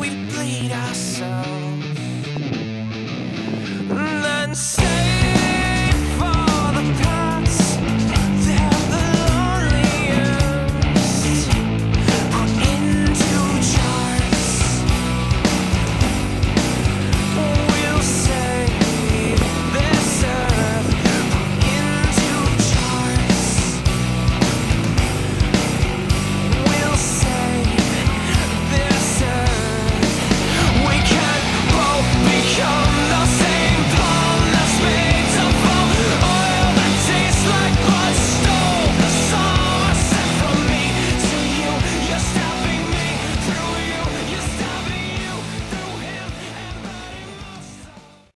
we bleed ourselves. And then say